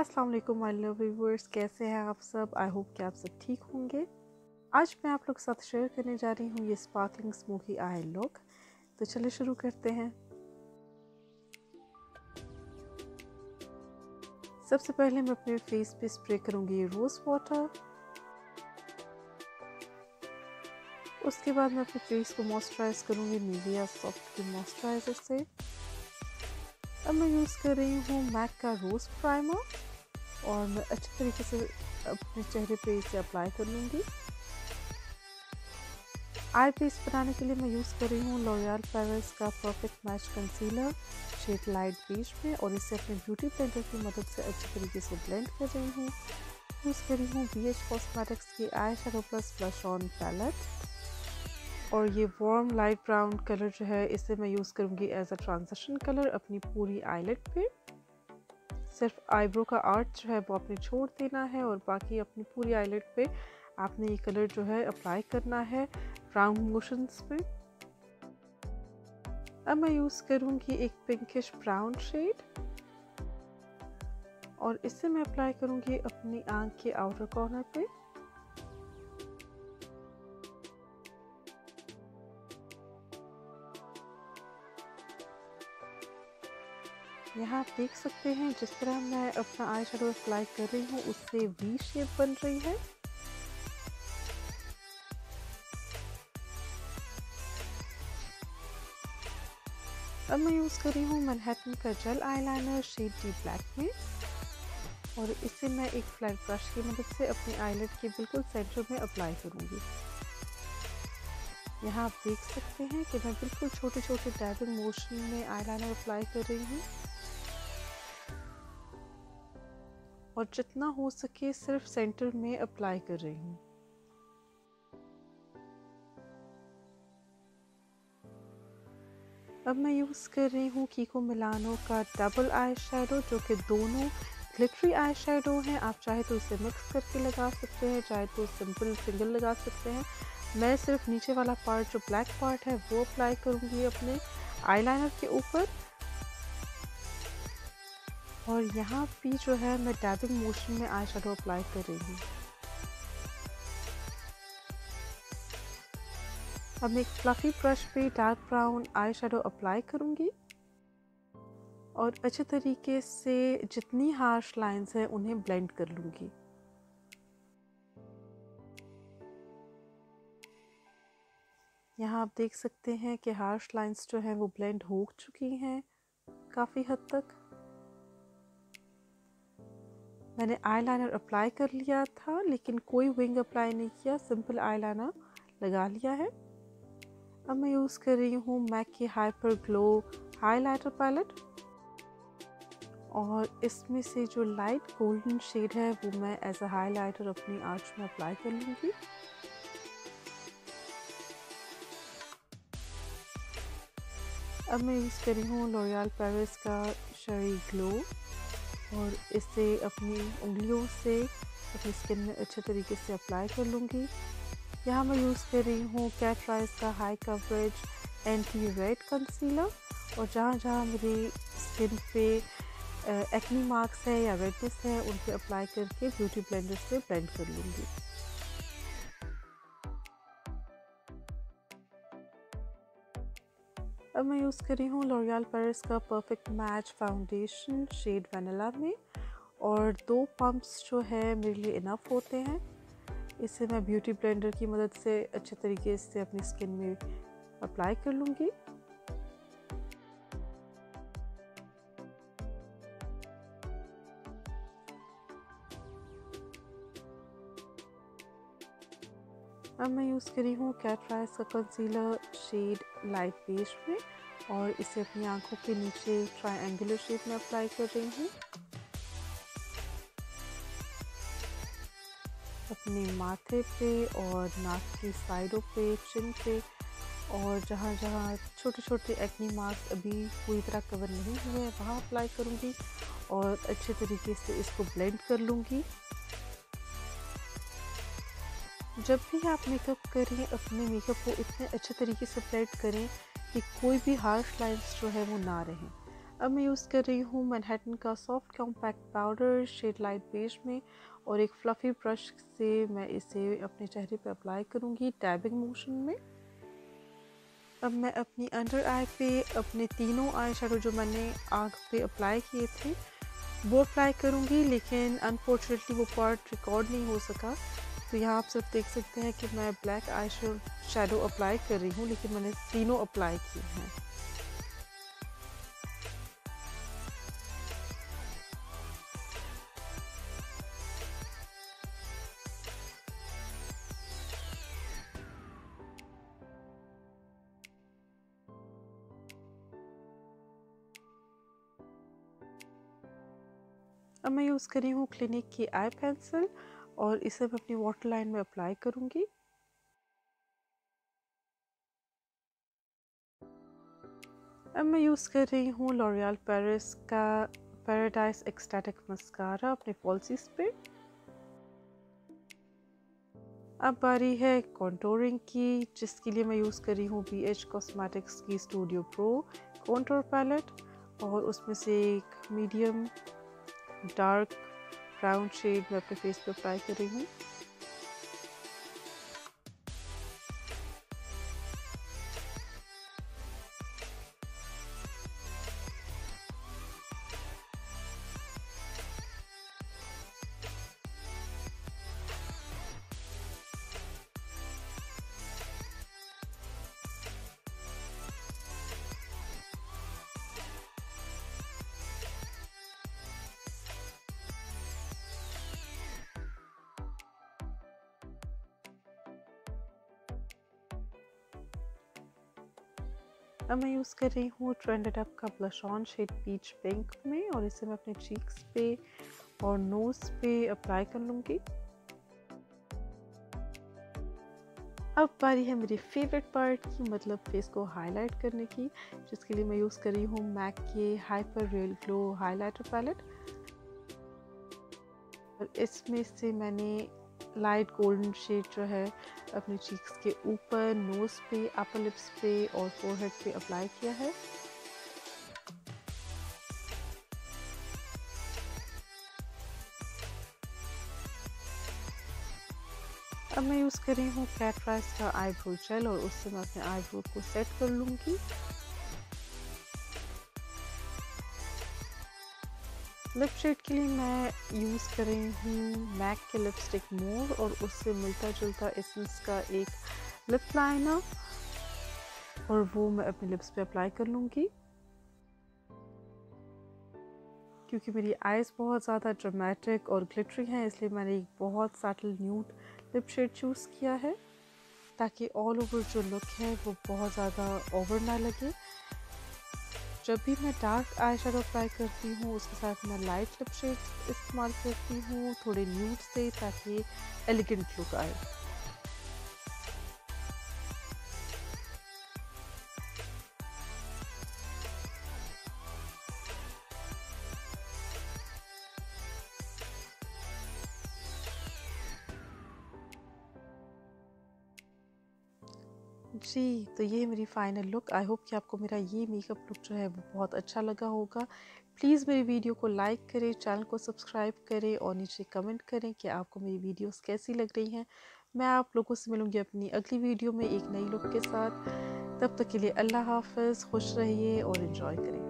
अस्सलाम वालेकुम my love viewers कैसे हैं आप सब? आई होप कि आप सब ठीक होंगे। आज मैं आप लोग के साथ शेयर करने जा रही हूँ ये स्पार्कलिंग स्मोकी आई लुक तो चलिए शुरू करते हैं। सबसे पहले मैं अपने फेस पे स्प्रे करूँगी रोज़ वाटर उसके बाद मैं अपने फेस को मॉइस्चराइज करूँगी निविया सॉफ्ट के मॉइस्चराइजर से। अब मैं यूज़ कर रही हूँ मैक का रोज़ प्राइमर और मैं अच्छे तरीके से अपने चेहरे पे इसे अप्लाई कर लूँगी। आई बेस बनाने के लिए मैं यूज़ कर रही हूँ लॉयल पेरिस का perfect match concealer shade light beige में और इसे अपने ब्यूटी ब्लेंडर की मदद से अच्छे तरीके से ब्लेंड कर रही हूँ। यूज़ कर रही हूँ बी एच कॉस्मेटिक्स की eye shadow plus blush on palette और ये वार्म लाइट ब्राउन कलर जो है, इसे मैं यूज़ करूँगी एज अ ट्रांजिशन कलर अपनी पूरी आईलेट पे। सिर्फ़ आईब्रो का आर्ट जो है वो आपने छोड़ देना है और बाकी अपनी पूरी आईलेट पे आपने ये कलर जो है अप्लाई करना है राउंड मोशंस पे। अब मैं यूज़ करूँगी एक पिंकिश ब्राउन शेड। और इससे मैं अप्लाई करूँगी अपनी आँख के आउटर कॉर्नर पे। यहाँ आप देख सकते हैं, जिस तरह मैं अपना आई शेडो अप्लाई कर रही हूँ, उससे वी शेप बन रही है। अब मैं यूज़ कर रही हूँ मनहैटन का gel eyeliner shade D black में। और इसे मैं एक फ्लैट ब्रश की मदद से अपने आईलेट के बिल्कुल सेंटर में अप्लाई करूँगी। यहाँ आप देख सकते हैं कि मैं बिल्कुल छोटे छोटे डैबिंग मोशन में आईलाइनर अप्लाई कर रही हूँ। और जितना हो सके सिर्फ़ सेंटर में अप्लाई कर रही हूँ। अब मैं यूज़ कर रही हूँ कीको मिलानो का डबल आई शेडो जो कि दोनों ग्लिटरी आई शेडो हैं। आप चाहे तो इसे मिक्स करके लगा सकते हैं, चाहे तो सिंपल सिंगल लगा सकते हैं। मैं सिर्फ़ नीचे वाला पार्ट जो ब्लैक पार्ट है, वो अप्लाई करूँगी अपने आईलाइनर के ऊपर। और यहाँ भी जो है मैं टैबिंग मोशन में आई शेडो अप्लाई कर रही हूँ। अब मैं एक फ्लफी ब्रश पे dark brown eye shadow apply करूँगी। और अच्छे तरीके से जितनी हार्श लाइंस हैं, उन्हें ब्लेंड कर लूँगी। यहाँ आप देख सकते हैं कि हार्श लाइंस जो हैं, वो ब्लेंड हो चुकी हैं काफ़ी हद तक। मैंने आईलाइनर अप्लाई कर लिया था, लेकिन कोई विंग अप्लाई नहीं किया सिंपल आईलाइनर लगा लिया है। अब मैं यूज़ कर रही हूँ मैक की हाइपर ग्लो हाईलाइटर पैलेट और इसमें से जो लाइट गोल्डन शेड है, वो मैं एज अ हाईलाइटर अपनी आर्च में अप्लाई कर लूँगी। अब मैं यूज़ कर रही हूँ लॉरियल पेरिस का शरी ग्लो और इसे अपनी उंगलियों से अपनी स्किन में अच्छे तरीके से अप्लाई कर लूँगी। यहाँ मैं यूज़ कर रही हूँ कैट राइस का high coverage anti red concealer और जहाँ जहाँ मेरी स्किन पे एक्नी मार्क्स है या रेडनेस है उन पर अप्लाई करके ब्यूटी ब्लेंडर से ब्लेंड कर लूँगी। अब मैं यूज़ कर रही हूँ लॉरियल पेरिस का perfect match foundation shade vanilla में और दो पम्प्स जो है मेरे लिए इनफ होते हैं। इसे मैं ब्यूटी ब्लेंडर की मदद से अच्छे तरीके से अपनी स्किन में अप्लाई कर लूँगी। अब मैं यूज़ करी हूँ कैट राइस का कंसीलर शेड लाइट बेस में और इसे अपनी आँखों के नीचे ट्रायंगुलर शेप में अप्लाई कर रही हूँ। अपने माथे पे और नाक की साइडों पे चिन पे और जहाँ जहाँ छोटे छोटे एक्नी मार्क्स अभी पूरी तरह कवर नहीं हुए हैं, वहाँ अप्लाई करूँगी और अच्छे तरीके से इसको ब्लेंड कर लूँगी। जब भी आप मेकअप करें, अपने मेकअप को इतने अच्छे तरीके से ब्लेंड करें कि कोई भी हार्श लाइन्स जो है वो ना रहें। अब मैं यूज़ कर रही हूँ मैनहट्टन का soft compact powder shade light beige में और एक फ्लफ़ी ब्रश से मैं इसे अपने चेहरे पर अप्लाई करूँगी टैबिंग मोशन में। अब मैं अपनी अंडर आई पे अपने तीनों आई शेडो जो मैंने आँख पे अप्लाई किए थे, वो अप्लाई करूँगी, लेकिन अनफॉर्चुनेटली वो पार्ट रिकॉर्ड नहीं हो सका। तो यहाँ आप सब देख सकते हैं कि मैं ब्लैक आई शेडो अप्लाई कर रही हूँ, लेकिन मैंने तीनों अप्लाई किए हैं। अब मैं यूज़ कर हूँ क्लिनिक की आई पेंसिल और इसे मैं अपनी वाटर लाइन में अप्लाई करूँगी। अब मैं यूज़ कर रही हूँ लॉरियल पेरिस का पैराडाइज एक्सटैटिक मस्कारा अपने पॉलिसीज़ पे। अब बारी है कॉन्टोरिंग की, जिसके लिए मैं यूज़ कर रही हूँ बी एच कॉस्मेटिक्स की स्टूडियो प्रो कॉन्टोर पैलेट और उसमें से एक मीडियम डार्क ब्राउन शेड मैं अपने फेस पे अप्लाई कर अब मैं यूज़ कर रही हूँ ट्रेंडेड अप का blush on shade peach pink में और इसे मैं अपने चीक्स पे और नोज़ पे अप्लाई कर लूँगी। अब बारी है मेरी फेवरेट पार्ट की मतलब फेस को हाईलाइट करने की, जिसके लिए मैं यूज़ कर रही हूँ मैक के hyper real glow highlighter palette और इसमें से मैंने लाइट गोल्डन शेड जो है, अपने चीक्स के ऊपर, नोज़ पे अपर लिप्स पे और फोरहेड पे अप्लाई किया है। अब मैं यूज़ कर रही हूँ कैट राइस का आईब्रो जेल और उससे मैं अपने आईब्रो को सेट कर लूँगी। लिप शेड के लिए मैं यूज़ कर रही हूँ मैक के लिपस्टिक मोर और उससे मिलता जुलता एसेंस का एक लिप लाइनर और वो मैं अपने लिप्स पे अप्लाई कर लूँगी। क्योंकि मेरी आइज़ बहुत ज़्यादा ड्रामेटिक और ग्लिटरी हैं, इसलिए मैंने एक बहुत subtle nude lip shade choose किया है, ताकि ऑल ओवर जो लुक है वो बहुत ज़्यादा ओवर ना लगे। जब भी मैं डार्क आई शेडो अप्लाई करती हूँ, उसके साथ मैं लाइट लिप इस्तेमाल करती हूँ, थोड़े न्यूट से ताकि एलिगेंट लुक आए। जी तो ये मेरी फ़ाइनल लुक आई होप कि आपको मेरा ये मेकअप लुक जो है वो बहुत अच्छा लगा होगा. प्लीज़ मेरी वीडियो को लाइक करें चैनल को सब्सक्राइब करें और नीचे कमेंट करें कि आपको मेरी वीडियोस कैसी लग रही हैं. मैं आप लोगों से मिलूँगी अपनी अगली वीडियो में एक नई लुक के साथ. तब तक के लिए अल्लाह हाफ़ खुश रहिए और इन्जॉय करें.